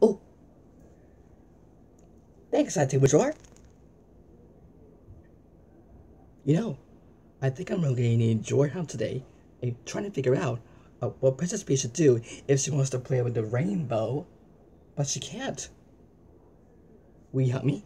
Oh! Thanks, I take drawer. You know, I think I'm really need enjoy her today. and trying to figure out uh, what Princess Peach should do if she wants to play with the rainbow, but she can't. Will you help me?